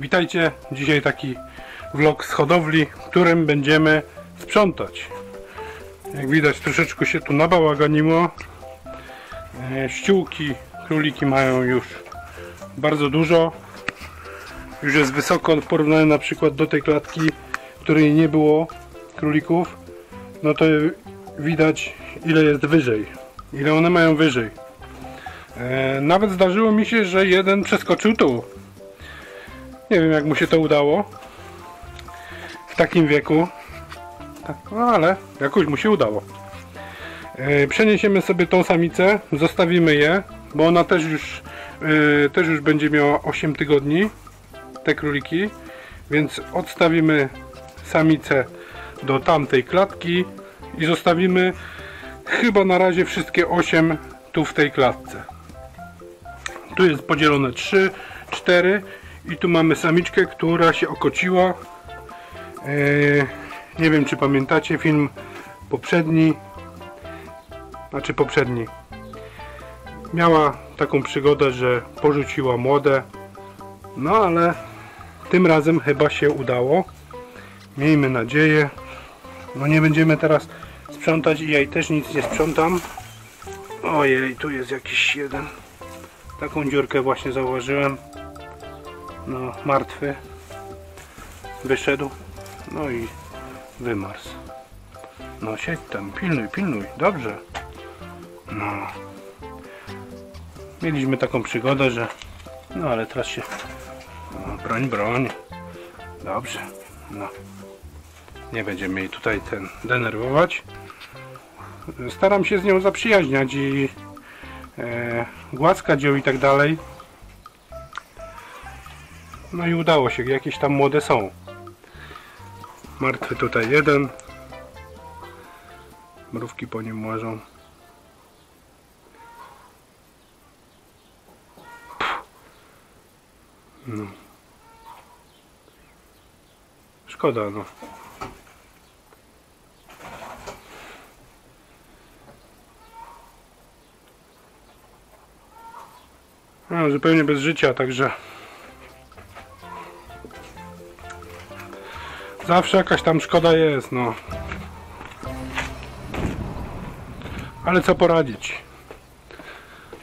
Witajcie, dzisiaj taki vlog z hodowli, którym będziemy sprzątać. Jak widać troszeczkę się tu nabałaganiło. E, Ściółki, króliki mają już bardzo dużo. Już jest wysoko w porównaniu na przykład do tej klatki, w której nie było królików. No to widać ile jest wyżej. Ile one mają wyżej. E, Nawet zdarzyło mi się, że jeden przeskoczył tu. Nie wiem jak mu się to udało. W takim wieku. Tak, No ale jakoś mu się udało. E, Przeniesiemy sobie tą samicę, zostawimy je, bo ona też już, e, też już będzie miała 8 tygodni, te króliki, więc odstawimy samicę do tamtej klatki i zostawimy chyba na razie wszystkie 8 tu w tej klatce. Tu jest podzielone 3, 4 i tu mamy samiczkę, która się okociła. Eee, nie wiem czy pamiętacie film poprzedni, znaczy poprzedni. Miała taką przygodę, że porzuciła młode, no ale tym razem chyba się udało. Miejmy nadzieję. No nie będziemy teraz sprzątać i ja też nic nie sprzątam. Ojej, tu jest jakiś jeden. Taką dziurkę właśnie zauważyłem. No, martwy. Wyszedł. No i wymarzł. No siedź tam, pilnuj, pilnuj. Dobrze. No. Mieliśmy taką przygodę, że... No ale teraz się... No, broń, broń. Dobrze. No. Nie będziemy jej tutaj ten denerwować. Staram się z nią zaprzyjaźniać i e, głaskać ją i tak dalej. No i udało się, jakieś tam młode są. Martwy tutaj jeden. Mrówki po nim łażą. No. Szkoda no. No, zupełnie bez życia, także zawsze jakaś tam szkoda jest, no. Ale co poradzić?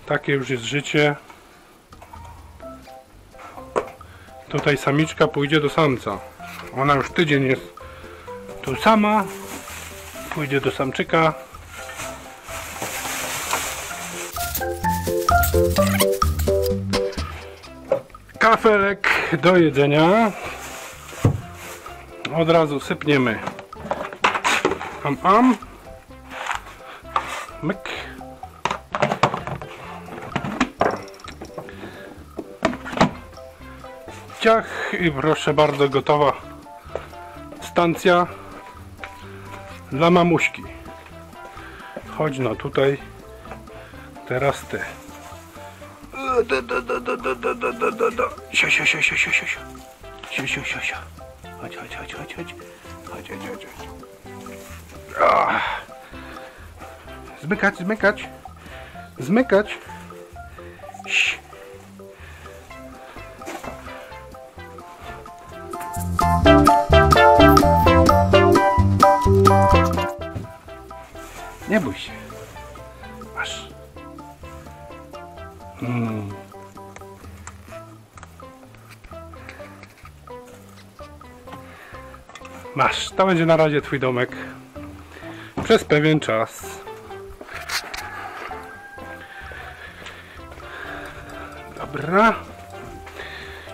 Takie już jest życie. Tutaj samiczka pójdzie do samca. Ona już tydzień jest tu sama. Pójdzie do samczyka. kafelek do jedzenia. Od razu sypniemy. Am, am. Myk. Ciach i proszę bardzo gotowa stancja dla mamuśki. Chodź no tutaj. Teraz ty. Do, do, do, do, do, do, do, do, do, do. Chodź, chodź, chodź, chodź, chodź. Chodź, chodź, chodź, chodź. Ah. Zmykać, zmykać. Zmykać. Ś. Nie bój się. Masz. Mm. Masz, to będzie na razie twój domek przez pewien czas. Dobra.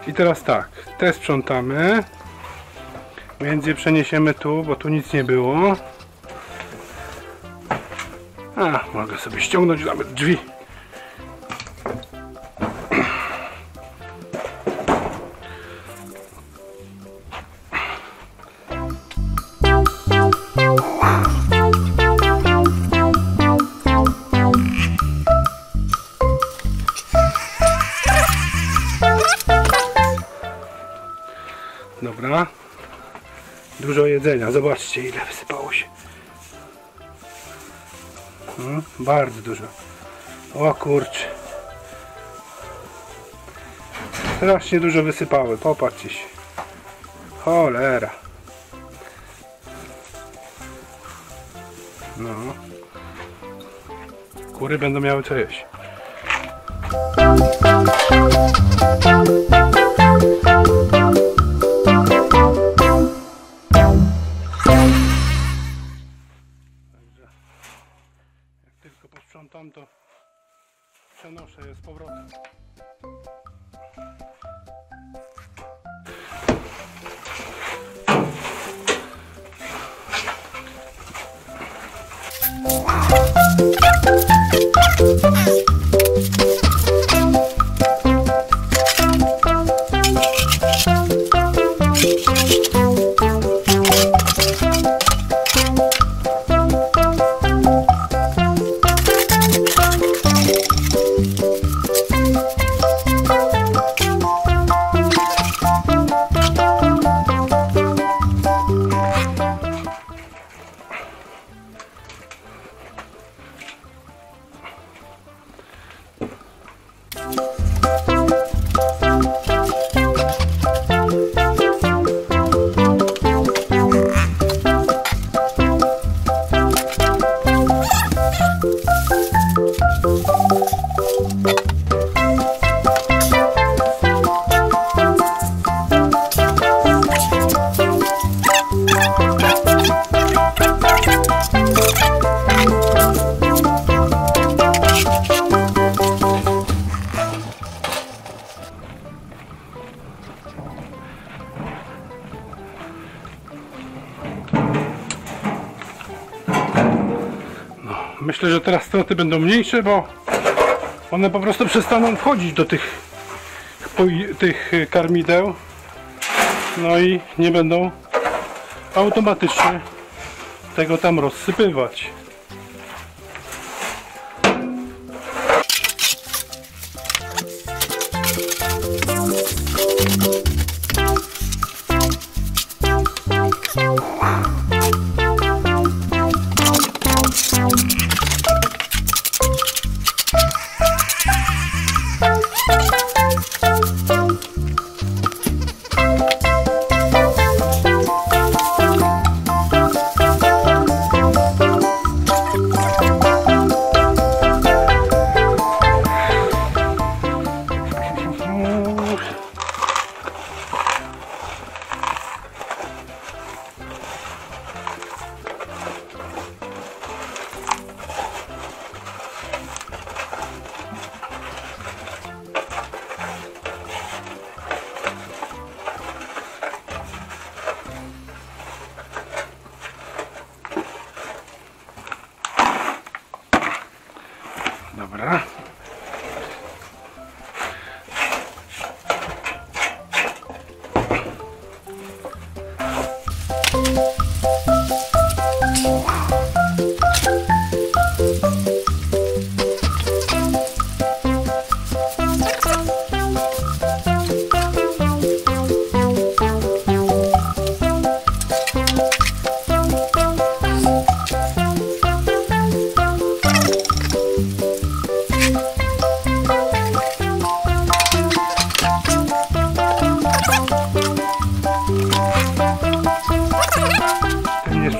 I teraz tak, te sprzątamy. Więc je przeniesiemy tu, bo tu nic nie było. A, mogę sobie ściągnąć nawet drzwi. Dobra. Dużo jedzenia. Zobaczcie ile wysypało się. Hmm, bardzo dużo. O kurcz. strasznie dużo wysypały, popatrzcie się. Cholera. No. Kury będą miały co jeść. Także przenoszę je z powrotem. Mniejsze, bo one po prostu przestaną wchodzić do tych, tych y, karmideł. No i nie będą automatycznie tego tam rozsypywać.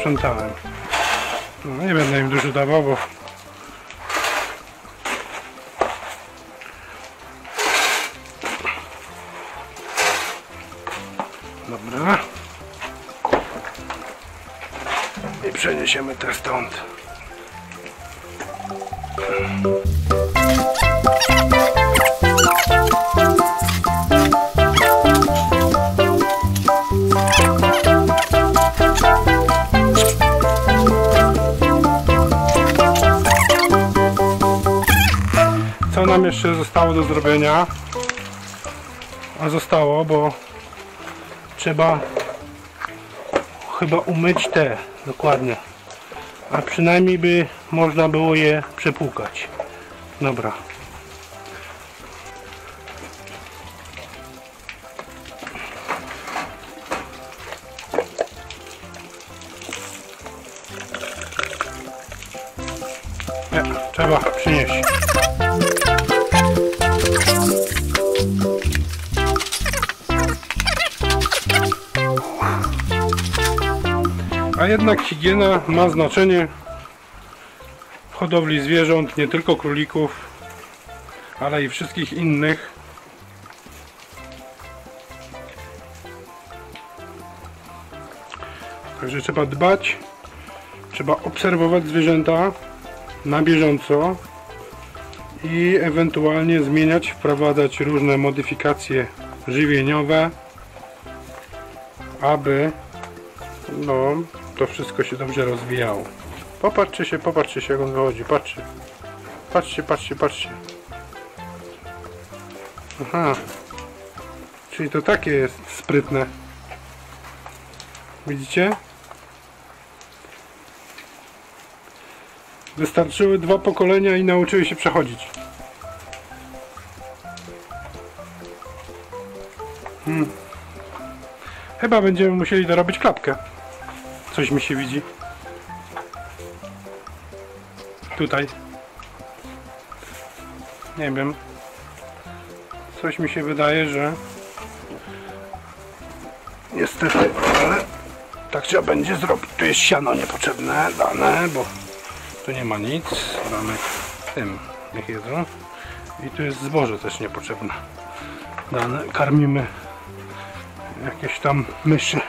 Tym nie sprzątałem. No, nie będę im dużo dawał, bo Dobra. I przeniesiemy te stąd. Co nam jeszcze zostało do zrobienia? A zostało, bo trzeba chyba umyć te dokładnie. A przynajmniej by można było je przepłukać. Dobra. Trzeba przynieść. A jednak higiena ma znaczenie w hodowli zwierząt, nie tylko królików, ale i wszystkich innych. Także trzeba dbać, trzeba obserwować zwierzęta na bieżąco i ewentualnie zmieniać, wprowadzać różne modyfikacje żywieniowe, aby no, to wszystko się dobrze rozwijało. Popatrzcie się, popatrzcie się jak on wychodzi, patrzcie. Patrzcie, patrzcie, patrzcie. Aha. Czyli to takie jest sprytne. Widzicie? Wystarczyły dwa pokolenia i nauczyły się przechodzić. Hmm. Chyba będziemy musieli dorobić klapkę. Coś mi się widzi. Tutaj. Nie wiem. Coś mi się wydaje, że niestety, ale tak trzeba będzie zrobić. Tu jest siano niepotrzebne, dane, bo tu nie ma nic. Damy tym, niech jedzą. I tu jest zboże też niepotrzebne. Dane, karmimy jakieś tam myszy.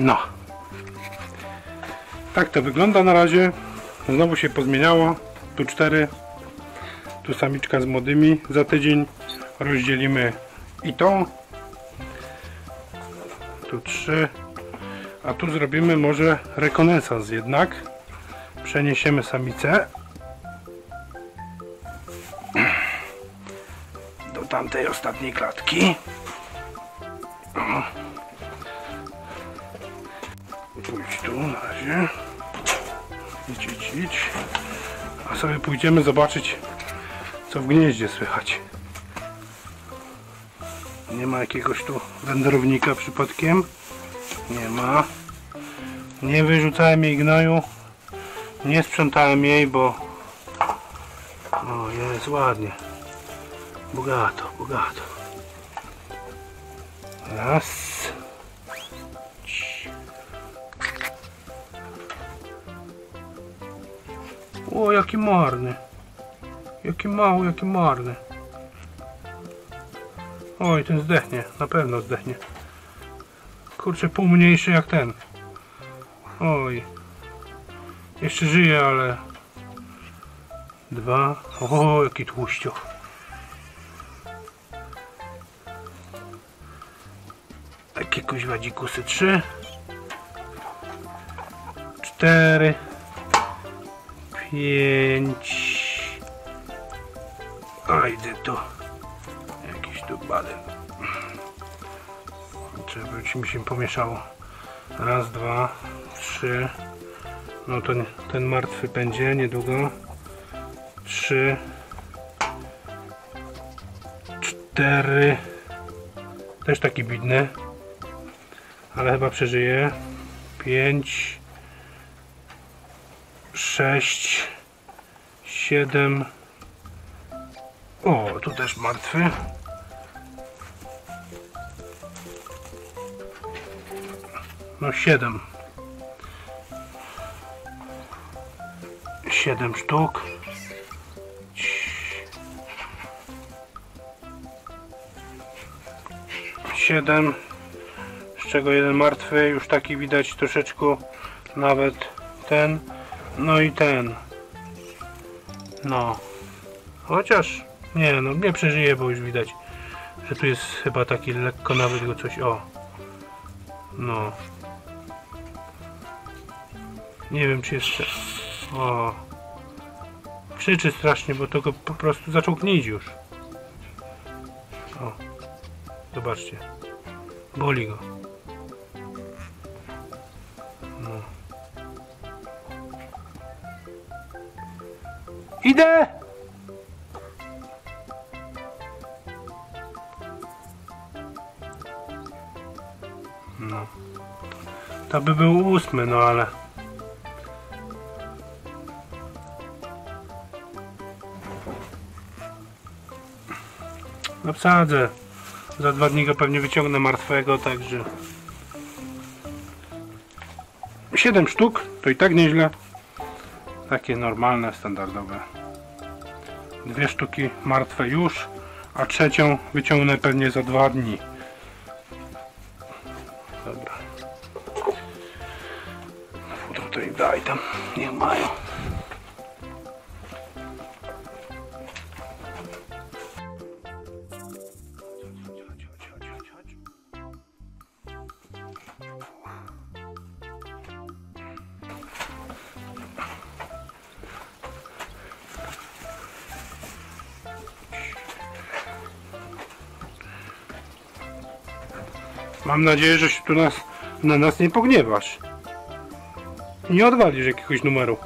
No. Tak to wygląda na razie. Znowu się pozmieniało. Tu cztery. Tu samiczka z młodymi. Za tydzień rozdzielimy i tą. Tu trzy. A tu zrobimy może rekonesans jednak. Przeniesiemy samicę. Do tamtej ostatniej klatki. Pójdź tu na razie. Idź, idź, idź. A sobie pójdziemy zobaczyć, co w gnieździe słychać. Nie ma jakiegoś tu wędrownika przypadkiem? Nie ma. Nie wyrzucałem jej gnoju. Nie sprzątałem jej, bo O, jest ładnie. Bogato, bogato. Raz. O, jaki marny. Jaki mały, jaki marny. Oj, ten zdechnie. Na pewno zdechnie. Kurczę, pół mniejszy jak ten. Oj. Jeszcze żyje, ale... Dwa. O, jaki tłuścioch. Takie kuźwa dzikusy. Trzy. Cztery. Pięć. A idę tu. Jakiś tu baden. Żeby ci mi się pomieszało. Raz, dwa, trzy. No to ten martwy będzie niedługo. Trzy. Cztery. Też taki bidny. Ale chyba przeżyje. Pięć. Sześć. Siedem. O, tu też martwy. No siedem. Siedem sztuk. Siedem. Z czego jeden martwy, już taki widać troszeczkę nawet ten. No i ten. No. Chociaż nie no, nie przeżyje, bo już widać, że tu jest chyba taki lekko nawet go coś. O. No. Nie wiem czy jeszcze. O. Krzyczy strasznie, bo to go po prostu zaczął gnić już. O. Zobaczcie. Boli go. Idę! No. To by był ósmy, no ale. No wsadzę. Za dwa dni go pewnie wyciągnę martwego, także. Siedem sztuk, to i tak nieźle. Takie normalne, standardowe. Dwie sztuki martwe już, a trzecią wyciągnę pewnie za dwa dni. Dobra. Futro im daj tam, niech mają. Mam nadzieję, że się tu nas, na nas nie pogniewasz. Nie odwalisz jakiegoś numeru.